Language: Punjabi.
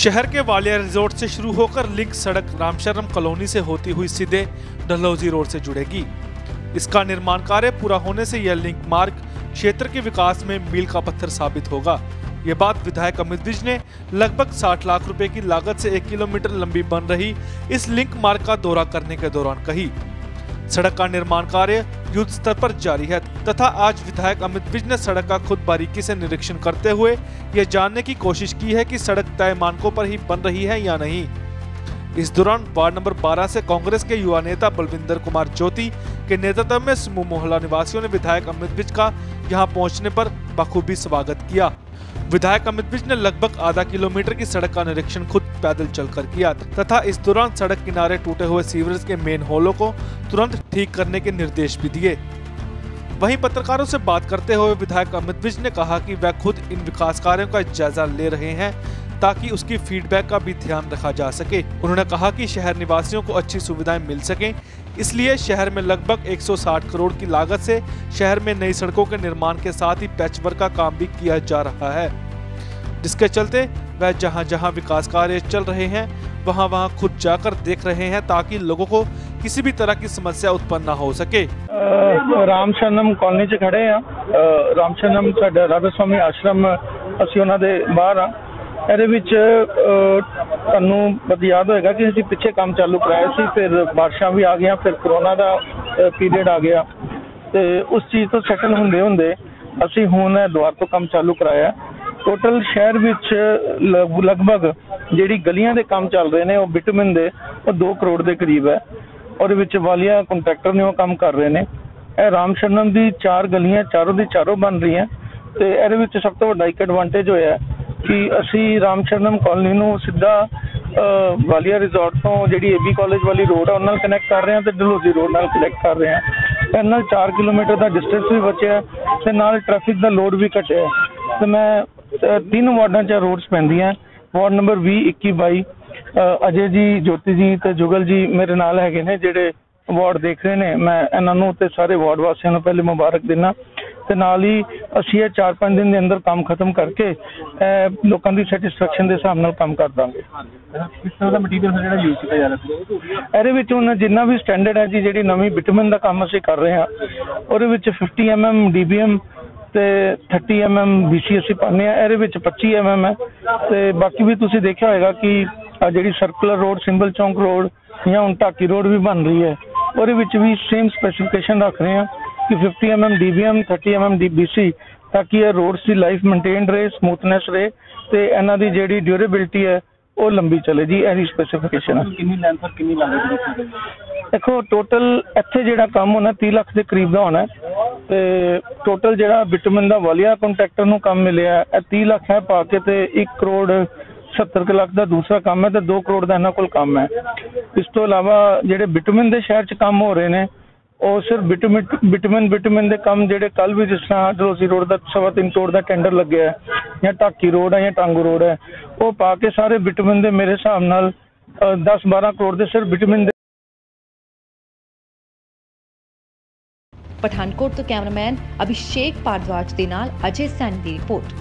शहर के वालिया रिजोर्ट से शुरू होकर लिंक सड़क रामशरम कॉलोनी से होती हुई सीधे डलहौजी रोड से जुड़ेगी। इसका निर्माण कार्य पूरा होने से यह लिंक मार्ग क्षेत्र के विकास में मील का पत्थर साबित होगा। ये बात विधायक अमित विज ने लगभग 60 लाख रुपए की लागत से एक किलोमीटर लंबी बन रही इस लिंक मार्ग का दौरा करने के दौरान कही। सड़क का निर्माण कार्य युद्ध स्तर पर जारी है तथा आज विधायक अमित विज ने सड़क का खुद बारीकी से निरीक्षण करते हुए यह जानने की कोशिश की है कि सड़क तय मानकों पर ही बन रही है या नहीं। इस दौरान वार्ड नंबर 12 से कांग्रेस के युवा नेता बलविंदर कुमार ज्योति के नेतृत्व में समूह मोहल्ला निवासियों ने विधायक अमित विज का यहाँ पहुँचने पर बखूबी स्वागत किया। विधायक अमित विज ने लगभग आधा किलोमीटर की सड़क का निरीक्षण खुद पैदल चलकर किया तथा इस दौरान सड़क किनारे टूटे हुए सीवरेज के मेन होलों को तुरंत ठीक करने के निर्देश भी दिए। वहीं पत्रकारों से बात करते हुए विधायक अमित विज ने कहा कि वह खुद इन विकास कार्यों का जायजा ले रहे हैं ताकि उसकी फीडबैक का भी ध्यान रखा जा सके। उन्होंने कहा कि शहर निवासियों को अच्छी सुविधाएँ मिल सकें, इसलिए शहर में लगभग 160 करोड़ की लागत से शहर में नई सड़कों के निर्माण के साथ ही पैचवर्क का काम भी किया जा रहा है। जिसके चलते वह जहां जहां विकास कार्य चल रहे हैं वहां वहां खुद जाकर देख रहे हैं ताकि लोगों को किसी भी तरह की समस्या उत्पन्न ना हो सके ਅਹ ਰਾਮ ਸ਼ਰਨਮ ਕਾਲਨੀ 'ਚ ਖੜੇ ਆ ਰਾਮ ਸ਼ਰਨਮ ਸਾਡਾ ਰਾਧਾ ਸਵਾਮੀ ਆਸ਼ਰਮ ਅਸੀਂ ਉਹਨਾਂ ਦੇ ਬਾਹਰ ਆ ਇਹਦੇ ਵਿੱਚ ਅਹ, ਤੁਹਾਨੂੰ ਬਦ ਯਾਦ ਹੋਏਗਾ ਕਿ ਅਸੀਂ ਪਿੱਛੇ ਕੰਮ ਚਾਲੂ ਕਰਾਇਆ ਸੀ ਫਿਰ ਬਾਰਿਸ਼ਾਂ ਵੀ ਆ ਗਈਆਂ ਫਿਰ ਕਰੋਨਾ ਦਾ ਪੀਰੀਅਡ ਆ ਗਿਆ ਤੇ ਉਸ ਚੀਜ਼ ਤੋਂ ਸੈਟਲ ਹੁੰਦੇ ਹੁੰਦੇ ਅਸੀਂ ਹੁਣ ਇਹ ਦੁਆਰ ਤੋਂ ਕੰਮ ਚਾਲੂ ਕਰਾਇਆ ਟੋਟਲ ਸ਼ਹਿਰ ਵਿੱਚ ਲਗ- ਲਗਭਗ ਜਿਹੜੀ ਗਲੀਆਂ ਦੇ ਕੰਮ ਚੱਲ ਰਹੇ ਨੇ ਉਹ ਬਿਟੂਮਨ ਦੇ ਉਹ 2 ਕਰੋੜ ਦੇ ਕਰੀਬ ਹੈ। ਉਹਦੇ ਵਿੱਚ ਵਾਲੀਆ ਕੰਟਰੈਕਟਰ ਨੇ ਉਹ ਕੰਮ ਕਰ ਰਹੇ ਨੇ। ਇਹ ਰਾਮ ਸ਼ਰਨਮ ਦੀ ਚਾਰ ਗਲੀਆਂ ਚਾਰੋਂ ਦੀ ਚਾਰੋਂ ਬਣ ਰਹੀਆਂ ਤੇ ਇਹਦੇ ਵਿੱਚ ਸਭ ਤੋਂ ਵੱਡਾ ਇੱਕ ਐਡਵਾਂਟੇਜ ਹੋਇਆ ਕਿ ਅਸੀਂ ਰਾਮ ਸ਼ਰਨਮ ਕਾਲਨੀ ਨੂੰ ਸਿੱਧਾ ਅਹ, ਵਾਲੀਆ ਰਿਜ਼ੋਰਟ ਤੋਂ ਜਿਹੜੀ ਏਬੀ ਕਾਲਜ ਵਾਲੀ ਰੋਡ ਆ ਉਹਨਾਂ ਨਾਲ ਕਨੈਕਟ ਕਰ ਰਹੇ ਹਾਂ ਤੇ ਡਲਹੌਜ਼ੀ ਰੋਡ ਨਾਲ ਕਨੈਕਟ ਕਰ ਰਹੇ ਹਾਂ। ਇਹਦੇ ਨਾਲ 4 ਕਿਲੋਮੀਟਰ ਦਾ ਡਿਸਟੈਂਸ ਵੀ ਬਚਿਆ ਤੇ ਨਾਲ ਟ੍ਰੈਫਿਕ ਦਾ ਲੋਡ ਵੀ ਘਟਿਆ ਤੇ ਮੈਂ ਤਿੰਨ ਵਾਰਡਾਂ 'ਚ ਰੋਡਸ ਪੈਂਦੀਆਂ। ਵਾਰਡ ਨੰਬਰ 20 21 22 ਅਹ, ਅਜੇ ਜੀ ਜੋਤੀ ਜੀ ਤੇ ਜੁਗਲ ਜੀ ਮੇਰੇ ਨਾਲ ਹੈਗੇ ਨੇ ਜਿਹੜੇ ਵਾਰਡ ਦੇਖ ਰਹੇ ਨੇ। ਮੈਂ ਇਹਨਾਂ ਨੂੰ ਤੇ ਸਾਰੇ ਵਾਰਡ ਵਾਸੀਆਂ ਨੂੰ ਪਹਿਲੇ ਮੁਬਾਰਕ ਦਿੰਦਾ ਤੇ ਨਾਲ ਹੀ ਅਸੀਂ ਇਹ 4-5 ਦਿਨ ਦੇ ਅੰਦਰ ਕੰਮ ਖਤਮ ਕਰਕੇ ਲੋਕਾਂ ਦੀ ਸੈਟੀਸਫੈਕਸ਼ਨ ਦੇ ਹਿਸਾਬ ਨਾਲ ਕੰਮ ਕਰ ਦਾਂਗੇ। ਕਿਸ ਤਰ੍ਹਾਂ ਦਾ ਮਟੀਰੀਅਲ ਜਿਹੜਾ ਯੂਜ਼ ਕੀਤਾ ਜਾ ਰਿਹਾ ਸੀ। ਇਹਦੇ ਵਿੱਚ ਹੁਣ ਜਿੰਨਾ ਵੀ ਸਟੈਂਡਰਡ ਹੈ ਜੀ ਜਿਹੜੀ ਨਵੀਂ ਬਿਟੂਮਨ ਦਾ ਕੰਮ ਅਸੀਂ ਕਰ ਰਹੇ ਹਾਂ ਉਹਦੇ ਵਿੱਚ 50 mm DBM ਤੇ 30 mm BC ਅਸੀਂ ਪਾਉਂਦੇ ਹਾਂ ਇਹਦੇ ਵਿੱਚ 25 mm ਹੈ। ਤੇ ਬਾਕੀ ਵੀ ਤੁਸੀਂ ਦੇਖਿਆ ਹੋਏਗਾ ਕਿ ਆਹ ਜਿਹੜੀ ਸਰਕੂਲਰ ਰੋਡ ਸਿੰਬਲ ਚੌਂਕ ਰੋਡ ਜਾਂ ਹੁਣ ਢਾਕੀ ਰੋਡ ਵੀ ਬਣ ਰਹੀ ਹੈ ਉਹਦੇ ਵਿੱਚ ਵੀ ਸੇਮ ਸਪੈਸੀਫਿਕੇਸ਼ਨ ਰੱਖ ਰਹੇ ਹਾਂ ਕਿ 50 mm DBM 30 mm DBC ਤਾਂ ਕਿ ਇਹ ਰੋਡਸ ਦੀ ਲਾਈਫ ਮੇਨਟੇਨਡ ਰਹੇ ਸਮੂਥਨੈਸ ਰਹੇ ਤੇ ਇਹਨਾਂ ਦੀ ਜਿਹੜੀ ਡਿਊਰੇਬਿਲਟੀ ਹੈ ਉਹ ਲੰਬੀ ਚਲੇ ਜੀ ਇਹਦੀ ਸਪੈਸੀਫਿਕੇਸ਼ਨ ਹੈ। ਕਿੰਨੀ ਲੈਂਥ ਪਰ ਕਿੰਨੀ ਲਾਗਤ ਦੇਖੋ ਟੋਟਲ ਇੱਥੇ ਜਿਹੜਾ ਕੰਮ ਹੋਣਾ 30 ਲੱਖ ਦੇ ਕਰੀਬ ਦਾ ਹੋਣਾ ਹੈ। ਤੇ ਟੋਟਲ ਜਿਹੜਾ ਬਿਟੂਮਨ ਦਾ ਵਾਲੀਆ ਕੰਟਰੈਕਟਰ ਨੂੰ ਕੰਮ ਮਿਲਿਆ, ਇਹ 30 ਲੱਖ ਹੈ ਪਾ ਕੇ ਤੇ 1 ਕਰੋੜ 70 ਕੁ ਲੱਖ ਦਾ ਦੂਸਰਾ ਕੰਮ ਹੈ ਤੇ 2 ਕਰੋੜ ਦਾ ਇਹਨਾਂ ਕੋਲ ਕੰਮ ਹੈ। ਇਸ ਤੋਂ ਇਲਾਵਾ ਜਿਹੜੇ ਬਿਟੂਮਨ ਦੇ ਸ਼ਹਿਰ 'ਚ ਕੰਮ ਹੋ ਰਹੇ ਨੇ, ਉਹ ਸਿਰਫ ਬਿਟੂਮਨ ਬਿਟੂਮਨ ਬਿਟੂਮਨ ਦੇ ਕੰਮ ਜਿਹੜੇ ਕੱਲ ਵੀ ਜਿਸ ਤਰ੍ਹਾਂ ਡਲੋਜ਼ੀ ਰੋਡ ਦਾ ਸਵਾ ਤਿੰਨ ਕਰੋੜ ਦਾ ਟੈਂਡਰ ਲੱਗਿਆ ਜਾਂ ਢਾਕੀ ਰੋਡ ਹੈ ਜਾਂ ਟਾਂਗੂ ਰੋਡ ਹੈ, ਉਹ ਪਾ ਕੇ ਸਾਰੇ ਬਿਟੂਮਨ ਦੇ ਮੇਰੇ ਹਿਸਾਬ ਨਾਲ 10 12 ਕਰੋੜ ਦੇ ਸਿਰਫ ਬਿਟੂਮਨ ਪਠਾਨਕੋਟ ਤੋਂ ਕੈਮਰਾਮੈਨ ਅਭਿਸ਼ੇਕ ਭਾਰਦਵਾਜ ਦੇ ਨਾਲ ਅਜੇ ਸੈਣੀ ਦੀ ਰਿਪੋਰਟ।